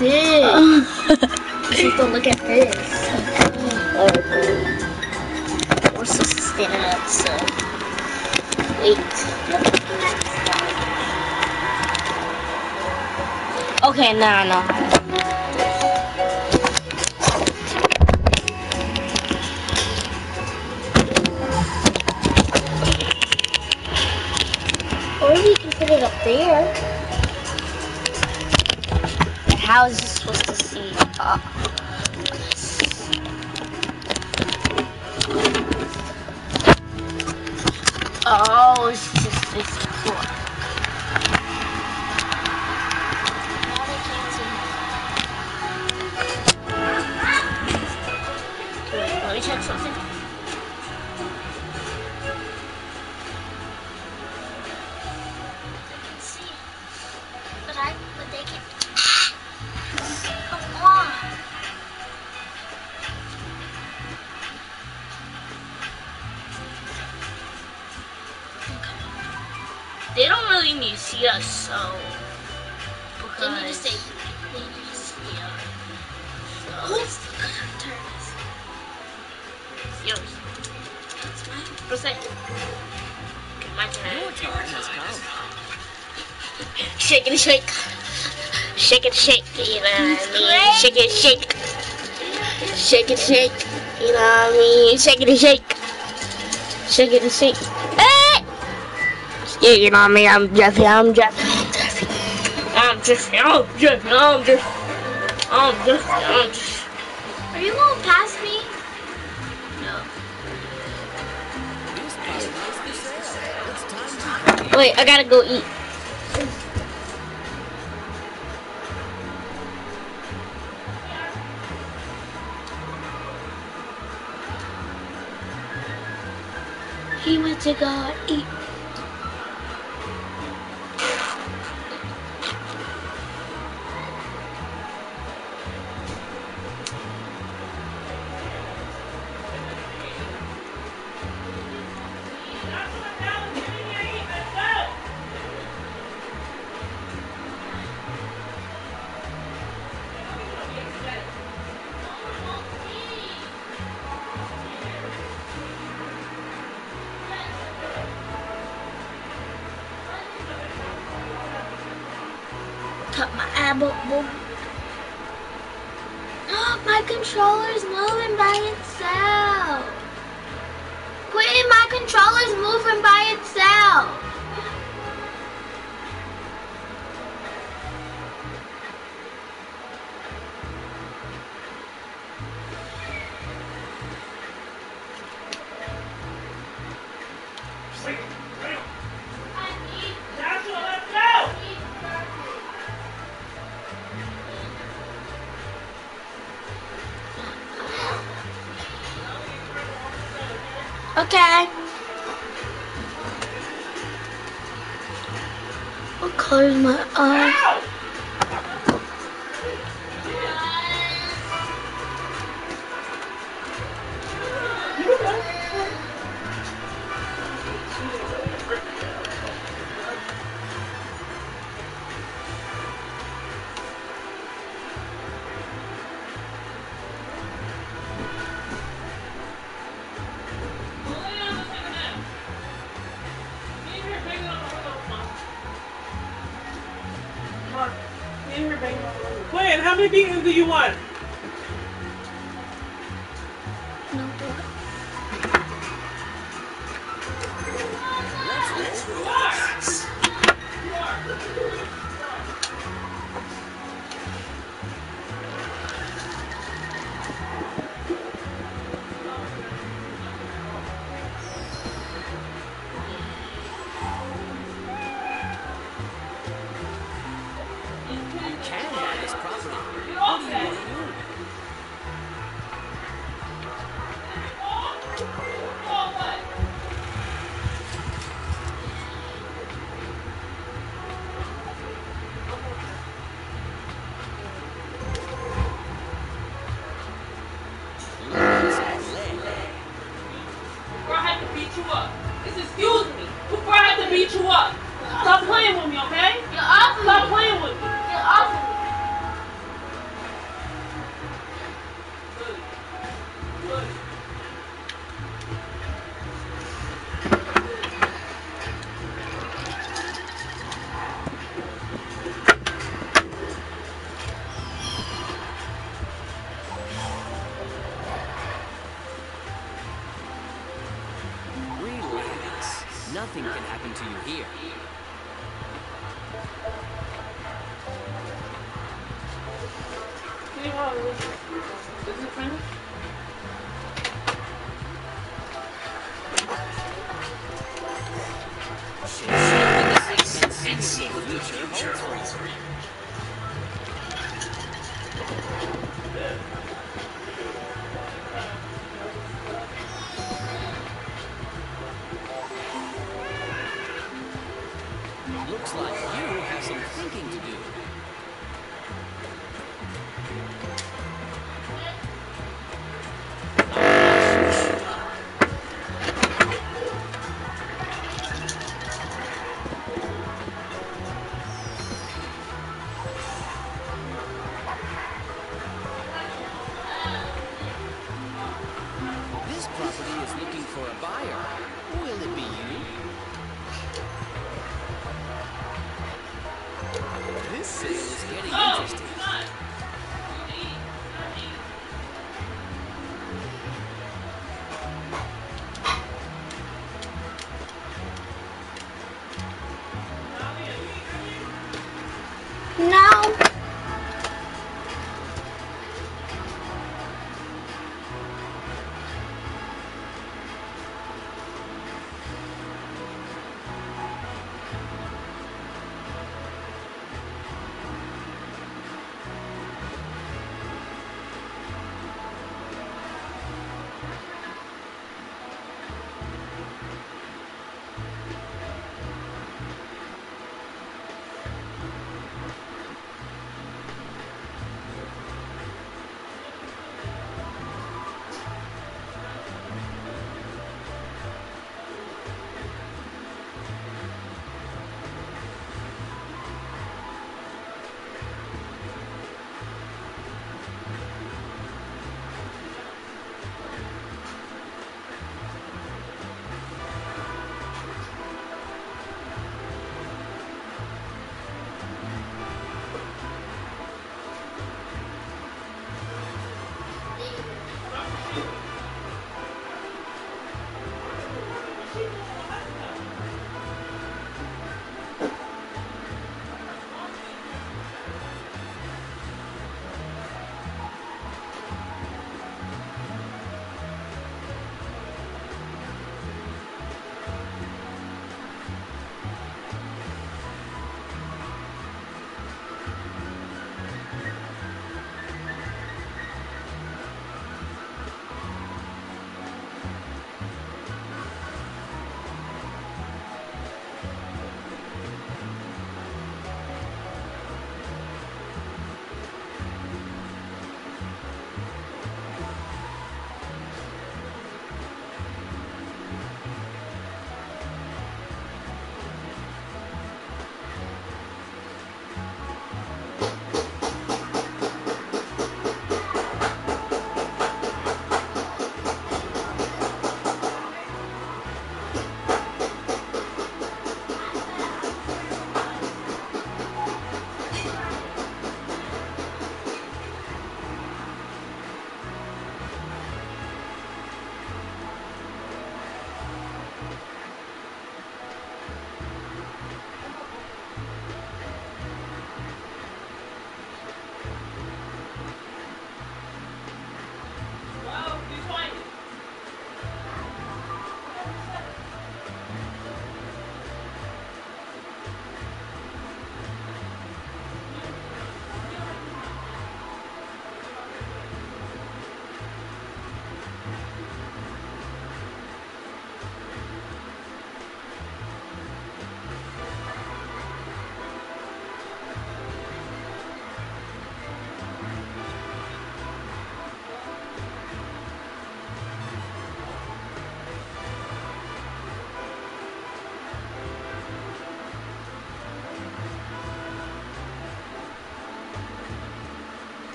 this. Just don't look at this. We're supposed to stand up, so wait. Okay, no, no. Or we can put it up there. How is this supposed to see? Uh, oh, it's just this floor. Really need to see us, so. They need to say. They need to see us. So. Yours. That's mine. What's that? Okay, my turn. Shake and shake. Shake and shake, you know what I mean? Shake and shake. Shake and shake, you know what I mean? Shake it and shake. Shake it and shake. Yeah, you know what I mean? I'm Jeffy, I'm Jeffy, I'm Jeffy. I'm Jeffy, I'm Jeffy, I'm Jeffy. I'm Jeffy, I'm Jeffy. Are you going past me? No. Wait, I gotta go eat. He went to go eat. Apple. boom. my controller's moving by itself. Quinn, my controller's moving by itself. Okay. What color's my eye? Many beatings do you want?